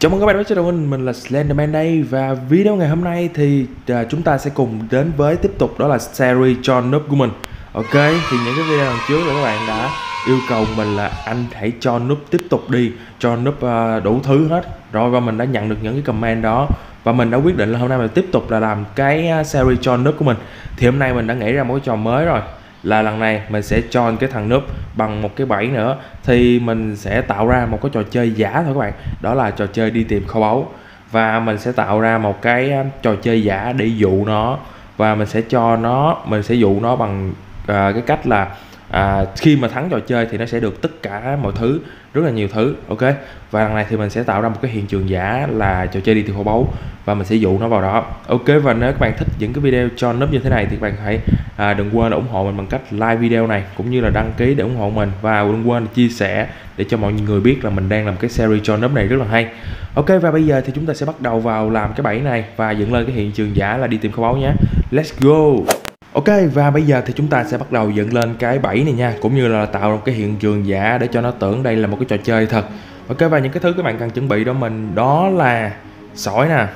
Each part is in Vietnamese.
Chào mừng các bạn đến với channel mình, mình là Slenderman đây. Và video ngày hôm nay thì à, chúng ta sẽ cùng đến với tiếp tục đó là series cho noob của mình. Ok, thì những cái video lần trước là các bạn đã yêu cầu mình là anh hãy cho noob tiếp tục đi Cho noob à, đủ thứ hết. Rồi và mình đã nhận được những cái comment đó. Và mình đã quyết định là hôm nay mình tiếp tục là làm cái à, series cho noob của mình. Thì hôm nay mình đã nghĩ ra một cái trò mới rồi là lần này mình sẽ join cái thằng núp bằng một cái bẫy nữa. Thì mình sẽ tạo ra một cái trò chơi giả thôi các bạn. Đó là trò chơi đi tìm kho báu. Và mình sẽ tạo ra một cái trò chơi giả để dụ nó. Và mình sẽ cho nó mình sẽ dụ nó bằng uh, cái cách là à, khi mà thắng trò chơi thì nó sẽ được tất cả mọi thứ rất là nhiều thứ ok? Và lần này thì mình sẽ tạo ra một cái hiện trường giả là trò chơi đi tìm kho báu và mình sẽ dụ nó vào đó. Ok và nếu các bạn thích những cái video cho nấp như thế này thì các bạn hãy à, đừng quên ủng hộ mình bằng cách like video này cũng như là đăng ký để ủng hộ mình. Và đừng quên chia sẻ để cho mọi người biết là mình đang làm cái series cho nấp này rất là hay. Ok và bây giờ thì chúng ta sẽ bắt đầu vào làm cái bẫy này và dựng lên cái hiện trường giả là đi tìm kho báu nhé. Let's go! Ok và bây giờ thì chúng ta sẽ bắt đầu dựng lên cái bẫy này nha Cũng như là tạo một cái hiện trường giả để cho nó tưởng đây là một cái trò chơi thật. Ok và những cái thứ các bạn cần chuẩn bị đó mình đó là sỏi nè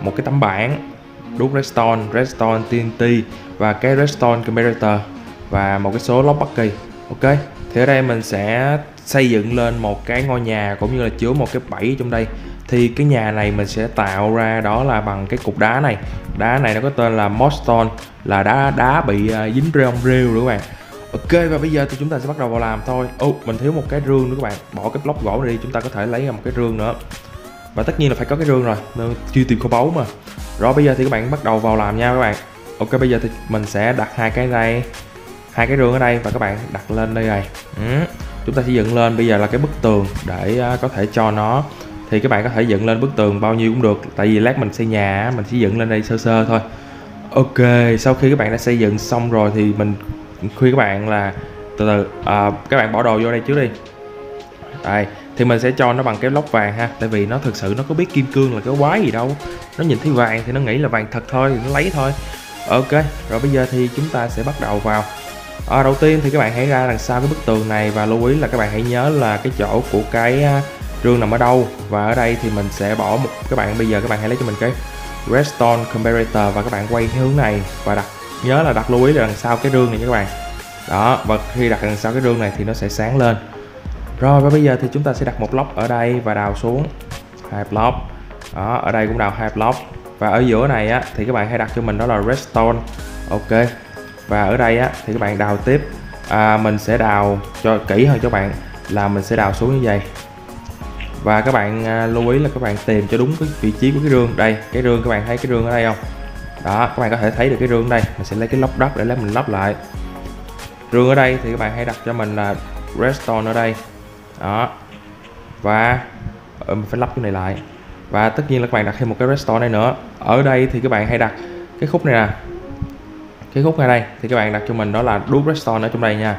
Một cái tấm bảng đúc redstone, redstone TNT và cái redstone comparator và một cái số lock bucky Ok thì ở đây mình sẽ xây dựng lên một cái ngôi nhà cũng như là chứa một cái bẫy trong đây thì cái nhà này mình sẽ tạo ra đó là bằng cái cục đá này. Đá này nó có tên là moston là đá đá bị uh, dính rêu rêu nữa các bạn. Ok và bây giờ thì chúng ta sẽ bắt đầu vào làm thôi. Ô oh, mình thiếu một cái rương nữa các bạn. Bỏ cái block gỗ này đi chúng ta có thể lấy ra một cái rương nữa. Và tất nhiên là phải có cái rương rồi nên chưa tìm kho báu mà. Rồi bây giờ thì các bạn bắt đầu vào làm nha các bạn. Ok bây giờ thì mình sẽ đặt hai cái này hai cái rương ở đây và các bạn đặt lên đây này. Ừ. chúng ta sẽ dựng lên. Bây giờ là cái bức tường để uh, có thể cho nó thì các bạn có thể dựng lên bức tường bao nhiêu cũng được tại vì lát mình xây nhà mình chỉ dựng lên đây sơ sơ thôi. Ok sau khi các bạn đã xây dựng xong rồi thì mình khuyên các bạn là từ từ à, các bạn bỏ đồ vô đây trước đi. Đây thì mình sẽ cho nó bằng cái lốc vàng ha tại vì nó thực sự nó có biết kim cương là cái quái gì đâu. Nó nhìn thấy vàng thì nó nghĩ là vàng thật thôi thì nó lấy thôi. Ok rồi bây giờ thì chúng ta sẽ bắt đầu vào. À, đầu tiên thì các bạn hãy ra đằng sau cái bức tường này và lưu ý là các bạn hãy nhớ là cái chỗ của cái à, rương nằm ở đâu? Và ở đây thì mình sẽ bỏ một các bạn bây giờ các bạn hãy lấy cho mình cái redstone comparator và các bạn quay theo hướng này và đặt nhớ là đặt lưu ý là đằng sau cái rương này nha các bạn. Đó và khi đặt đằng sau cái rương này thì nó sẽ sáng lên. Rồi và bây giờ thì chúng ta sẽ đặt một block ở đây và đào xuống. Hai block. Đó ở đây cũng đào hai block. Và ở giữa này á thì các bạn hãy đặt cho mình đó là redstone. Ok. Và ở đây á thì các bạn đào tiếp. À, mình sẽ đào cho kỹ hơn cho bạn là mình sẽ đào xuống như vậy và các bạn à, lưu ý là các bạn tìm cho đúng cái vị trí của cái rương. Đây cái rương các bạn thấy cái rương ở đây không? Đó các bạn có thể thấy được cái rương đây. Mình sẽ lấy cái lốc đất để lấy mình lắp lại. Rương ở đây thì các bạn hãy đặt cho mình là redstone ở đây. Đó. Và ừ, mình phải lắp cái này lại. Và tất nhiên là các bạn đặt thêm một cái redstone này nữa. Ở đây thì các bạn hãy đặt cái khúc này nè. Cái khúc này đây thì các bạn đặt cho mình đó là đúc redstone ở trong đây nha.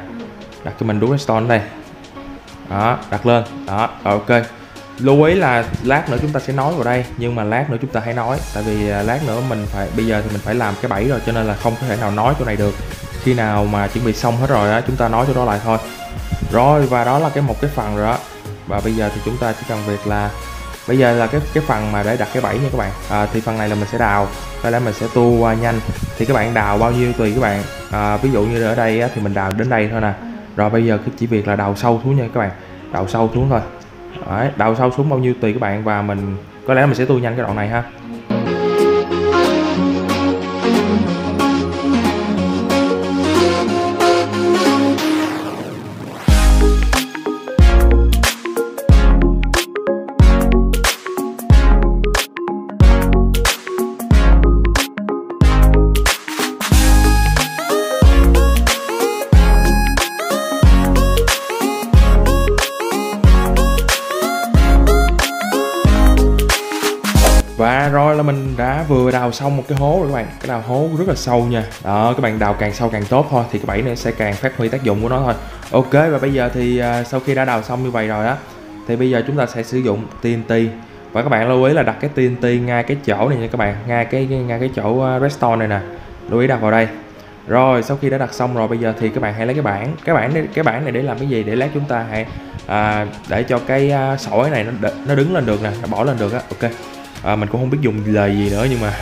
Đặt cho mình đúc redstone ở đây. Đó đặt lên. Đó ok lưu ý là lát nữa chúng ta sẽ nói vào đây nhưng mà lát nữa chúng ta hãy nói. Tại vì à, lát nữa mình phải bây giờ thì mình phải làm cái bẫy rồi cho nên là không có thể nào nói chỗ này được. Khi nào mà chuẩn bị xong hết rồi á chúng ta nói chỗ đó lại thôi. Rồi và đó là cái một cái phần rồi đó và bây giờ thì chúng ta chỉ cần việc là bây giờ là cái cái phần mà để đặt cái bẫy nha các bạn. À, thì phần này là mình sẽ đào có lẽ mình sẽ tua qua nhanh. Thì các bạn đào bao nhiêu tùy các bạn. À, ví dụ như ở đây á, thì mình đào đến đây thôi nè. Rồi bây giờ cái chỉ việc là đào sâu xuống nha các bạn. Đào sâu xuống thôi Đấy, đào sâu xuống bao nhiêu tùy các bạn và mình có lẽ mình sẽ tua nhanh cái đoạn này ha. Và rồi là mình đã vừa đào xong một cái hố rồi các bạn. Cái đào hố rất là sâu nha. Đó các bạn đào càng sâu càng tốt thôi Thì cái bẫy này sẽ càng phát huy tác dụng của nó thôi. Ok và bây giờ thì à, sau khi đã đào xong như vậy rồi á Thì bây giờ chúng ta sẽ sử dụng TNT Và các bạn lưu ý là đặt cái TNT ngay cái chỗ này nha các bạn Ngay cái ngay cái chỗ à, uh, redstone này nè. Lưu ý đặt vào đây. Rồi sau khi đã đặt xong rồi bây giờ thì các bạn hãy lấy cái bảng cái bảng này cái bảng này để làm cái gì? Để lát chúng ta hãy à, để cho cái à, sỏi này nó nó đứng lên được nè nó bỏ lên được á. Ok à, mình cũng không biết dùng lời gì nữa nhưng mà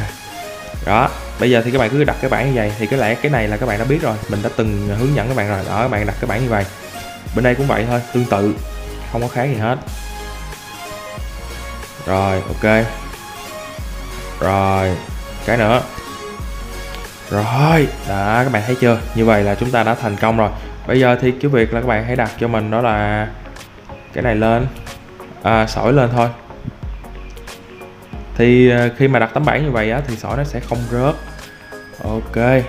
đó bây giờ thì các bạn cứ đặt cái bảng như vậy. Thì cái lẽ cái này là các bạn đã biết rồi. Mình đã từng hướng dẫn các bạn rồi. Đó các bạn đặt cái bảng như vậy. Bên đây cũng vậy thôi tương tự. Không có khác gì hết. Rồi ok. Rồi cái nữa. Rồi đó các bạn thấy chưa? Như vậy là chúng ta đã thành công rồi. Bây giờ thì cái việc là các bạn hãy đặt cho mình đó là cái này lên. À, sỏi lên thôi thì à, khi mà đặt tấm bảng như vậy á thì sỏi nó sẽ không rớt. Ok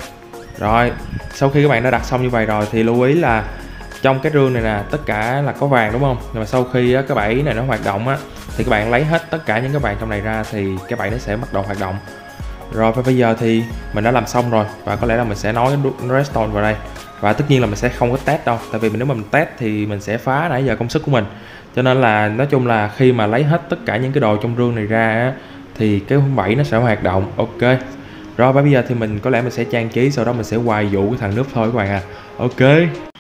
rồi sau khi các bạn đã đặt xong như vậy rồi thì lưu ý là trong cái rương này nè tất cả là có vàng đúng không? Nhưng mà sau khi á, cái bẫy này nó hoạt động á thì các bạn lấy hết tất cả những cái vàng trong này ra thì cái bẫy nó sẽ bắt đầu hoạt động. Rồi và bây giờ thì mình đã làm xong rồi và có lẽ là mình sẽ nói redstone vào đây. Và tất nhiên là mình sẽ không có test đâu tại vì nếu mà mình test thì mình sẽ phá nãy giờ công sức của mình. Cho nên là nói chung là khi mà lấy hết tất cả những cái đồ trong rương này ra á, thì cái bẫy nó sẽ hoạt động. Ok. Rồi và bây giờ thì mình có lẽ mình sẽ trang trí, sau đó mình sẽ hoài dụ cái thằng nước thôi các bạn à. Ok.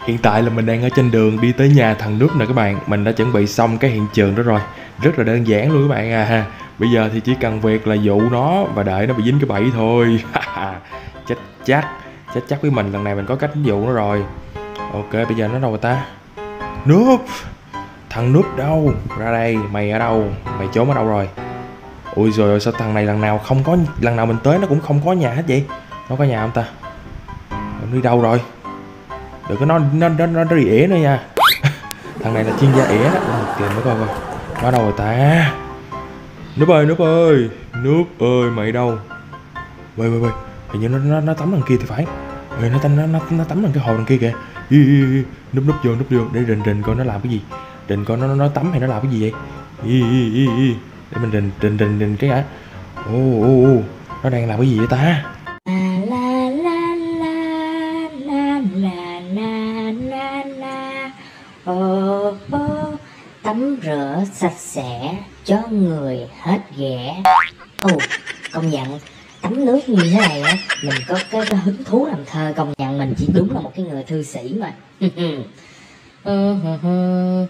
Hiện tại là mình đang ở trên đường đi tới nhà thằng nước nè các bạn. Mình đã chuẩn bị xong cái hiện trường đó rồi. Rất là đơn giản luôn các bạn à bây giờ thì chỉ cần việc là dụ nó và đợi nó bị dính cái bẫy thôi. Chết chắc. Chết chắc với mình, lần này mình có cách dụ nó rồi. Ok, bây giờ nó đâu rồi ta? Nước thằng nước đâu? Ra đây, mày ở đâu? Mày trốn ở đâu rồi? Ui rồi sao thằng này lần nào không có lần nào mình tới nó cũng không có nhà hết vậy? Nó có nhà không ta? Nó đi đâu rồi? Đừng có nó nó nó nó, nó đi ỉa nữa nha. Thằng này là chuyên gia ỉa đó. Tìm nó coi coi. Nó đâu rồi ta? Nước ơi nước ơi. Nước ơi mày đâu? Bơi bơi bơi hình như nó nó, nó tắm đằng kia thì phải. Ê, nó, nó nó nó tắm đằng cái hồ đằng kia kìa. Y, y, y. núp núp vô núp vô. Để rình rình coi nó làm cái gì. Rình coi nó nó tắm hay nó làm cái gì vậy? Y, y, y, y để mình đình đình đình đình cái hả? Ô ô ô nó đang làm cái gì vậy ta? Tắm rửa sạch sẽ cho người hết ghẻ. Ồ công nhận tắm nước như thế này á mình có cái, cái hứng thú làm thơ công nhận mình chỉ đúng là một cái người thư sĩ mà. Ừ, ừ, ừ.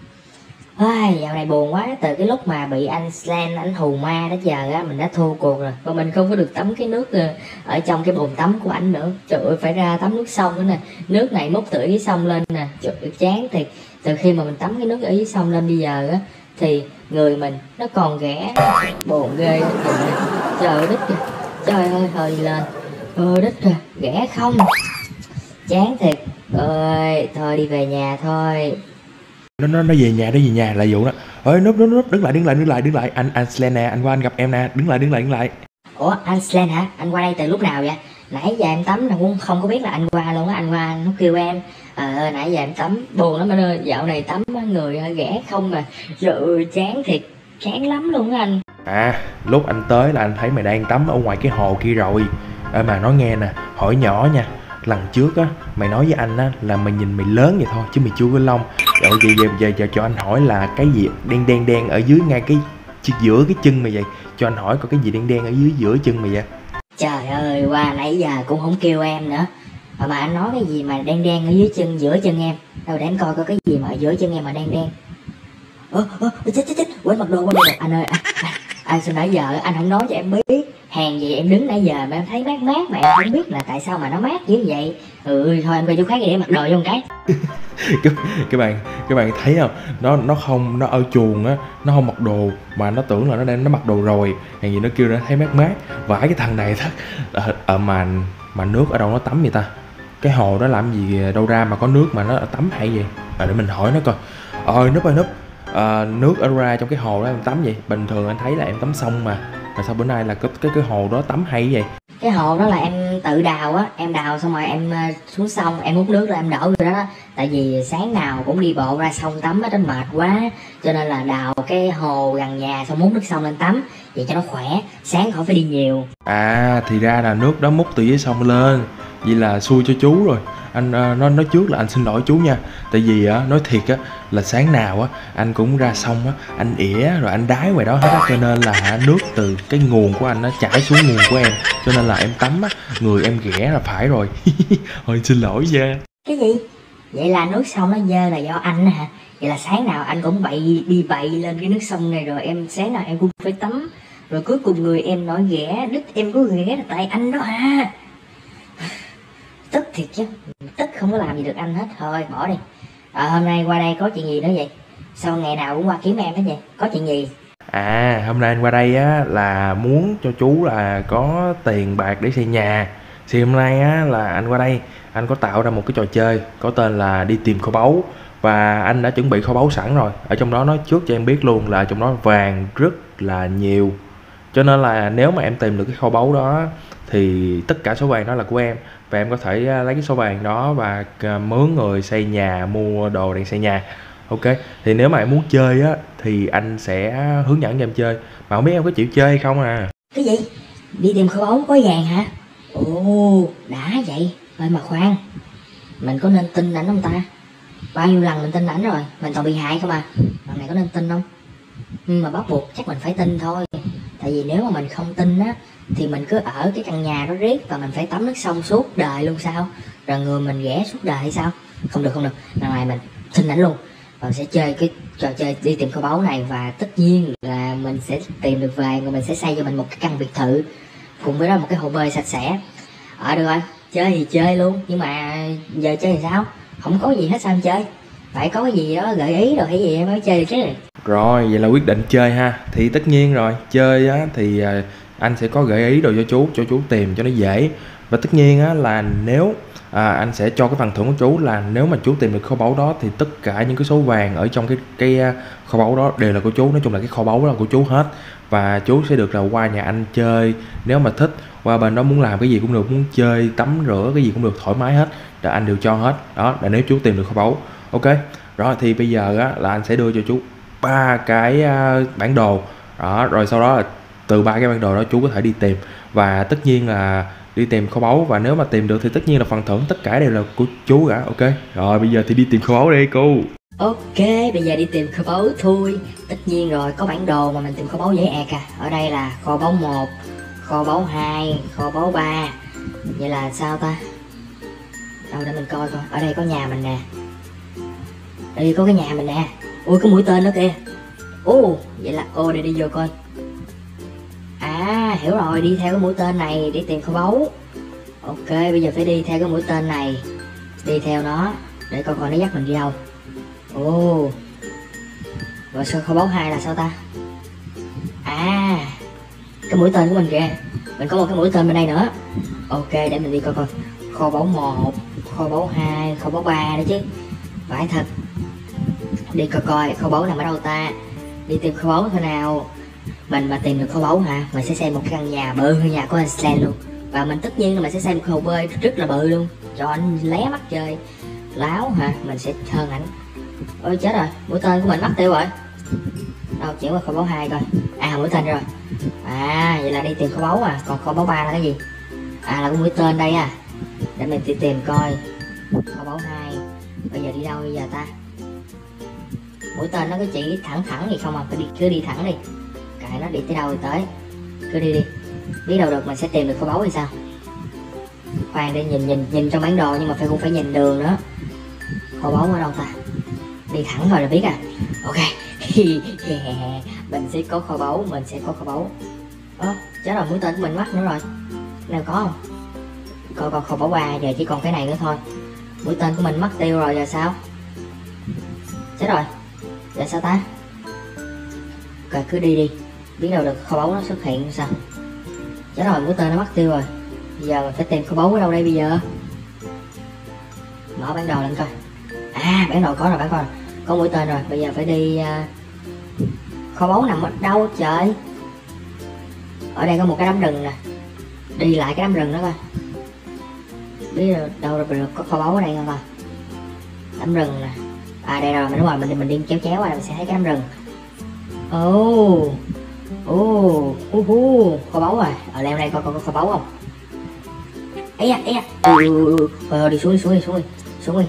Ai, dạo này buồn quá từ cái lúc mà bị anh Slan anh hù ma đó giờ á mình đã thua cuộc rồi. Và mình không có được tắm cái nước ờ, ở trong cái bồn tắm của anh nữa. Trời ơi phải ra tắm nước sông nữa nè. Nước này múc từ dưới sông lên nè. Trời ơi chán thiệt. Từ khi mà mình tắm cái nước ở dưới sông lên bây giờ á thì người mình nó còn ghẻ buồn ghê trời ơi kìa. Trời ơi hơi lên. Ơi đít kìa. Ghẻ không. Chán thiệt. Ơi thôi đi về nhà thôi nó nó nó về nhà nó về nhà là vụ đó. Ơi núp núp núp đứng lại đứng lại đứng lại đứng lại. Anh anh Slen nè anh qua anh gặp em nè. Đứng lại đứng lại đứng lại. Ủa anh Slen hả anh qua đây từ lúc nào vậy? Nãy giờ em tắm là cũng không có biết là anh qua luôn á. Anh qua nó kêu em ờ nãy giờ em tắm buồn lắm anh ơi. Dạo này tắm người ghẻ không mà ơi chán thiệt chán lắm luôn á anh. À lúc anh tới là anh thấy mày đang tắm ở ngoài cái hồ kia rồi. Ê mà nói nghe nè hỏi nhỏ nha lần trước á mày nói với anh á là mày nhìn mày lớn vậy thôi chứ mày chưa có lông. Rồi vậy giờ, giờ giờ cho anh hỏi là cái gì? Đen đen đen ở dưới ngay cái giữa cái chân mày vậy? Cho anh hỏi có cái gì đen đen ở dưới giữa chân mày vậy? Trời ơi qua nãy giờ cũng không kêu em nữa. Mà, mà anh nói cái gì mà đen đen ở dưới chân giữa chân em? Đâu để em coi có cái gì mà ở giữa chân em mà đen đen. Ơ ơ chết chết chết quên mặc đồ quên mặc đồ. Anh ơi à, à anh sao nãy giờ anh không nói cho em biết? Hàng gì em đứng nãy giờ mà em thấy mát mát mà em không biết là tại sao mà nó mát như vậy. Ừ thôi em coi chỗ khác để mặc đồ vô một cái. Các, các bạn các bạn thấy không? Nó nó không nó ở chuồng á nó không mặc đồ mà nó tưởng là nó đang nó mặc đồ rồi. Hàng gì nó kêu nó thấy mát mát. Vãi cái thằng này thật ở, ở mà mà nước ở đâu nó tắm vậy ta? Cái hồ đó làm gì đâu ra mà có nước mà nó tắm hay gì à, ờ, để mình hỏi nó coi. Ơi núp ơi núp à, nước ở ra trong cái hồ đó em tắm vậy. Bình thường anh thấy là em tắm xong mà. Mà sao bữa nay là cái cái cái hồ đó tắm hay vậy? Cái hồ đó là em tự đào á. Em đào xong rồi em xuống sông em hút nước rồi em đổ rồi đó. Tại vì sáng nào cũng đi bộ ra sông tắm á nó mệt quá. Cho nên là đào cái hồ gần nhà xong hút nước sông lên tắm. Vậy cho nó khỏe. Sáng khỏi phải đi nhiều. À thì ra là nước đó múc từ dưới sông lên. Vậy là xui cho chú rồi anh uh, nói nói trước là anh xin lỗi chú nha. Tại vì á uh, nói thiệt á là sáng nào á anh cũng ra sông á anh ỉa rồi anh đái ngoài đó hết á. Cho nên là nước từ cái nguồn của anh nó chảy xuống nguồn của em. Cho nên là em tắm á người em ghẻ là phải rồi. Thôi xin lỗi nha. Cái gì? Vậy là nước sông nó dơ là do anh hả? Vậy là sáng nào anh cũng bậy đi bậy lên cái nước sông này rồi em sáng nào em cũng phải tắm. Rồi cuối cùng người em nói ghẻ đích em có ghẻ là tại anh đó à tức thiệt chứ. Tức không có làm gì được anh hết. Thôi bỏ đi. À, hôm nay qua đây có chuyện gì nữa vậy? Sao ngày nào cũng qua kiếm em hết vậy? Có chuyện gì? À, hôm nay anh qua đây á là muốn cho chú là có tiền bạc để xây nhà. Thì hôm nay á là anh qua đây, anh có tạo ra một cái trò chơi có tên là đi tìm kho báu. Và anh đã chuẩn bị kho báu sẵn rồi. Ở trong đó nói trước cho em biết luôn là trong đó vàng rất là nhiều. Cho nên là nếu mà em tìm được cái kho báu đó thì tất cả số vàng đó là của em. Và em có thể à, lấy cái số vàng đó và à, mướn người xây nhà, mua đồ để xây nhà. Ok, thì nếu mà em muốn chơi á thì anh sẽ hướng dẫn cho em chơi. Mà không biết em có chịu chơi hay không à? cái gì? Đi tìm kho báu có vàng hả? Ồ đã vậy. Ơi mà khoan. Mình có nên tin ảnh không ta? Bao nhiêu lần mình tin ảnh rồi mình toàn bị hại không à. Lần này có nên tin không? Ừ, mà bắt buộc chắc mình phải tin thôi tại vì nếu mà mình không tin á, thì mình cứ ở cái căn nhà đó riết và mình phải tắm nước sông suốt đời luôn sao? Rồi người mình ghẻ suốt đời hay sao? Không được không được. Lần này mình tin ảnh luôn. Và sẽ chơi cái trò chơi đi tìm kho báu này và tất nhiên là mình sẽ tìm được về và mình sẽ xây cho mình một cái căn biệt thự cùng với đó một cái hồ bơi sạch sẽ. Ở được rồi. Chơi thì chơi luôn. Nhưng mà giờ chơi thì sao? Không có gì hết sao em chơi. Phải có cái gì đó gợi ý rồi hay gì em mới chơi được chứ. Rồi, vậy là quyết định chơi ha. Thì tất nhiên rồi, chơi á thì à, anh sẽ có gợi ý đồ cho chú, cho chú tìm cho nó dễ. Và tất nhiên á là nếu à, anh sẽ cho cái phần thưởng của chú là nếu mà chú tìm được kho báu đó thì tất cả những cái số vàng ở trong cái cái à, kho báu đó đều là của chú. Nói chung là cái kho báu đó là của chú hết. Và chú sẽ được là qua nhà anh chơi nếu mà thích qua bên đó muốn làm cái gì cũng được muốn chơi tắm rửa cái gì cũng được thoải mái hết là anh đều cho hết đó là nếu chú tìm được kho báu ok rồi thì bây giờ á là anh sẽ đưa cho chú ba cái ờ, bản đồ. Đó, rồi sau đó là từ ba cái bản đồ đó chú có thể đi tìm. Và tất nhiên là đi tìm kho báu. Và nếu mà tìm được thì tất nhiên là phần thưởng tất cả đều là của chú cả. Ok, rồi bây giờ thì đi tìm kho báu đi, cô. Ok, bây giờ đi tìm kho báu thôi. Tất nhiên rồi, có bản đồ mà mình tìm kho báu dễ ẹc à. Ở đây là kho báu 1 kho báu 2 kho báu 3 vậy là sao ta? Đâu để mình coi coi. Ở đây có nhà mình nè. Đây có cái nhà mình nè ui có mũi tên đó kìa. Ô vậy là ô, để đi vô coi. À hiểu rồi, đi theo cái mũi tên này để tìm kho báu. Ok, bây giờ phải đi theo cái mũi tên này, đi theo nó, để coi coi nó dắt mình đi đâu. Ồ, rồi sao kho báu hai là sao ta? À cái mũi tên của mình kìa. Mình có một cái mũi tên bên đây nữa. Ok, để mình đi coi coi. Kho báu một, kho báu hai, kho báu ba đó chứ. Phải thật đi coi coi, kho báu nằm ở đâu ta? Đi tìm kho báu thôi nào. Mình mà tìm được kho báu hả? Mình sẽ xây một căn nhà bự hơn nhà của anh Stan luôn. Và mình tất nhiên là mình sẽ xây một hồ bơi rất là bự luôn. Cho anh lé mắt chơi. Láo hả? Mình sẽ hơn ảnh. Ôi, chết rồi. Mũi tên của mình mất tiêu rồi. Đâu, chuyển qua kho báu hai coi. À mũi tên rồi. À vậy là đi tìm kho báu à? Còn kho báu ba là cái gì? À là cái mũi tên đây à. Để mình đi tìm coi. Kho báu hai. Bây giờ đi đâu bây giờ ta? Mũi tên nó cứ chỉ thẳng thẳng thì không à cứ đi cứ đi thẳng đi. Cài nó đi tới đâu thì tới. Cứ đi đi. Biết đâu được mình sẽ tìm được kho báu hay sao? Khoan đi, nhìn nhìn nhìn trong bản đồ nhưng mà phải cũng phải nhìn đường nữa. Kho báu ở đâu ta? Đi thẳng thôi là biết à. Ok. Mình sẽ có kho báu, mình sẽ có kho báu. Ơ, chết rồi, mũi tên của mình mất nữa rồi. Nào, có không? Coi còn kho báu ba, giờ chỉ còn cái này nữa thôi. Mũi tên của mình mất tiêu rồi, giờ sao? Chết rồi là sao ta? Rồi cứ đi đi. Biết đâu được kho báu nó xuất hiện sao? Chết rồi mũi tên nó mất tiêu rồi. Bây giờ mình phải tìm kho báu ở đâu đây bây giờ? Mở bản đồ lên coi. À bản đồ có rồi bản coi. Có mũi tên rồi. Bây giờ phải đi uh, kho báu nằm ở đâu trời? Ở đây có một cái đám rừng nè. Đi lại cái đám rừng đó coi. Biết đâu, đâu được có kho báu ở đây không coi đám rừng nè à đây rồi mình đúng rồi mình mình đi chéo chéo qua mình sẽ thấy cái đám rừng. Ồ ồ hu hu kho báu rồi ở leo đây coi coi có kho báu không? Ấy da ấy da. Ừ, ừ, ừ. Thôi, đi xuống đi xuống đi xuống đi xuống đi.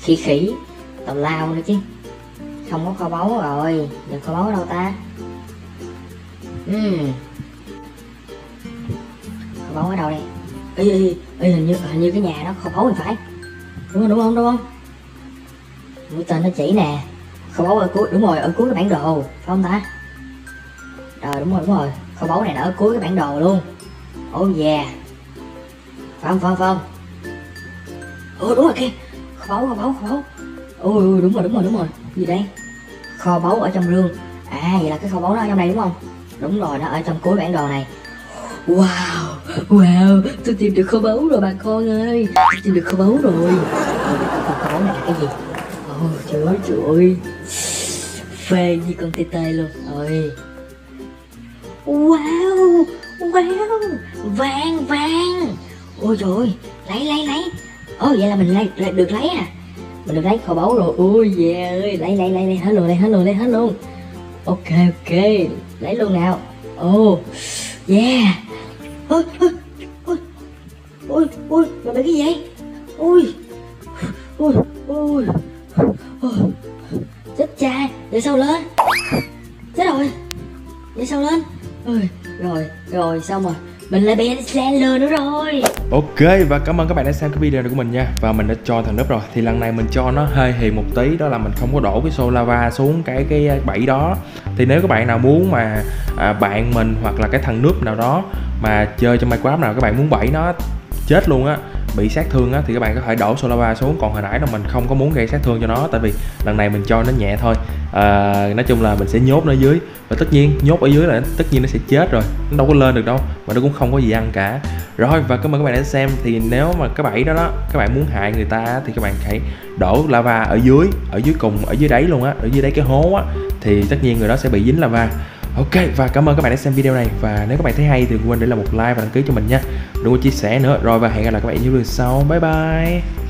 Khỉ khỉ tào lao nữa chứ. Không có kho báu rồi giờ kho báu ở đâu ta? Uhm. kho báu ở đâu đây? Ê, ê, ê, hình như hình như cái nhà đó kho báu thì phải. Đúng không đúng không đúng không? Mũi tên nó chỉ nè. Kho báu ở cuối đúng rồi ở cuối cái bản đồ phải không ta? Rồi đúng rồi đúng rồi. Kho báu này nó ở cuối cái bản đồ luôn. Oh yeah. Phải không phải không phải không? Ồ đúng rồi kia kho báu kho báu kho báu. Ôi ôi, đúng rồi đúng rồi đúng rồi. Gì đây? Kho báu ở trong rương. À vậy là cái kho báu nó ở trong đây đúng không? Đúng rồi nó ở trong cuối bản đồ này. Wow wow tôi tìm được kho báu rồi bà con ơi. Tôi tìm được kho báu rồi. Kho kho báu này là cái gì? Ôi trời ơi trời ơi. Phê như con tê tê luôn. Ôi. Wow wow. Vàng vàng. Ôi trời ơi lấy lấy lấy. Ôi vậy là mình lấy, lấy được lấy à. Mình được lấy kho báu rồi. Ôi yeah ơi. Lấy lấy lấy lấy hết luôn lấy hết luôn lấy hết luôn. Ok ok. Lấy luôn nào. Oh yeah. Ôi ôi ôi. Ôi ôi mà cái gì vậy? Ôi. Ôi ôi để sao lên? Chết rồi. Để sao lên? Ôi rồi rồi xong rồi. Mình lại bị anh lừa nữa rồi. Ok và cảm ơn các bạn đã xem cái video này của mình nha. Và mình đã cho thằng núp rồi. Thì lần này mình cho nó hơi hiền một tí Đó là mình không có đổ cái xô lava xuống cái cái bẫy đó. Thì nếu các bạn nào muốn mà à, bạn mình hoặc là cái thằng núp nào đó Mà chơi trong Minecraft nào các bạn muốn bẫy nó chết luôn á bị sát thương á thì các bạn có thể đổ Solava xuống. Còn hồi nãy là mình không có muốn gây sát thương cho nó tại vì lần này mình cho nó nhẹ thôi à, nói chung là mình sẽ nhốt nó dưới. Và tất nhiên nhốt ở dưới là tất nhiên nó sẽ chết rồi. Nó đâu có lên được đâu mà nó cũng không có gì ăn cả. Rồi và cảm ơn các bạn đã xem. Thì nếu mà cái bẫy đó đó các bạn muốn hại người ta thì các bạn hãy đổ lava ở dưới ở dưới cùng ở dưới đáy luôn á ở dưới đáy cái hố á thì tất nhiên người đó sẽ bị dính lava. Ok và cảm ơn các bạn đã xem video này. Và nếu các bạn thấy hay thì đừng quên để lại một like và đăng ký cho mình nha. Đừng quên chia sẻ nữa. Rồi và hẹn gặp lại các bạn những video sau. Bye bye!